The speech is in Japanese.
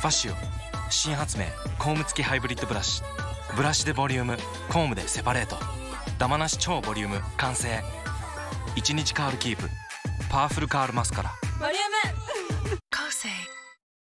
ファッシオ新発明コーム付きハイブリッドブラシブラシでボリュームコームでセパレートダマなし超ボリューム完成。1日カールキープパワフルカールマスカラ。ボリューム